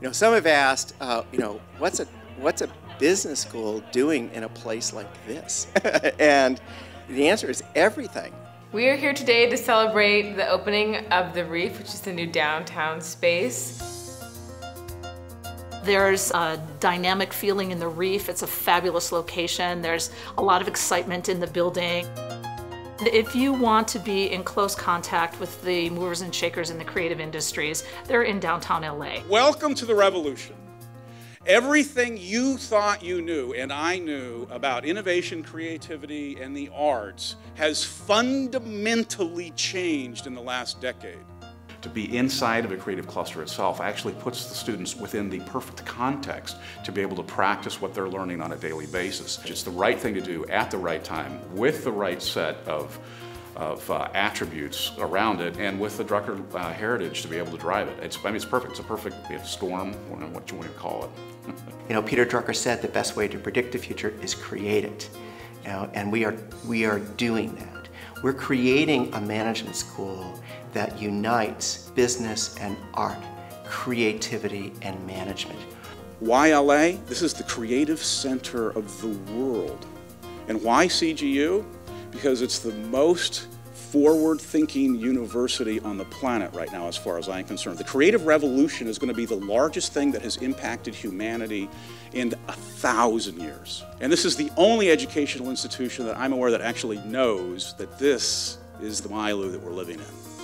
You know, some have asked, uh, you know, what's a what's a business school doing in a place like this? and the answer is everything. We are here today to celebrate the opening of the Reef, which is the new downtown space. There's a dynamic feeling in the Reef. It's a fabulous location. There's a lot of excitement in the building. If you want to be in close contact with the movers and shakers in the creative industries, they're in downtown LA. Welcome to the revolution. Everything you thought you knew and I knew about innovation, creativity, and the arts has fundamentally changed in the last decade. To be inside of a creative cluster itself actually puts the students within the perfect context to be able to practice what they're learning on a daily basis. It's the right thing to do at the right time with the right set of of uh, attributes around it and with the Drucker uh, heritage to be able to drive it. It's, I mean, it's perfect. It's a perfect storm, what you want to call it. you know, Peter Drucker said the best way to predict the future is create it. You know, and we are, we are doing that. We're creating a management school that unites business and art, creativity and management. Why LA? This is the creative center of the world. And why CGU? because it's the most forward thinking university on the planet right now, as far as I'm concerned. The creative revolution is going to be the largest thing that has impacted humanity in a thousand years. And this is the only educational institution that I'm aware that actually knows that this is the milieu that we're living in.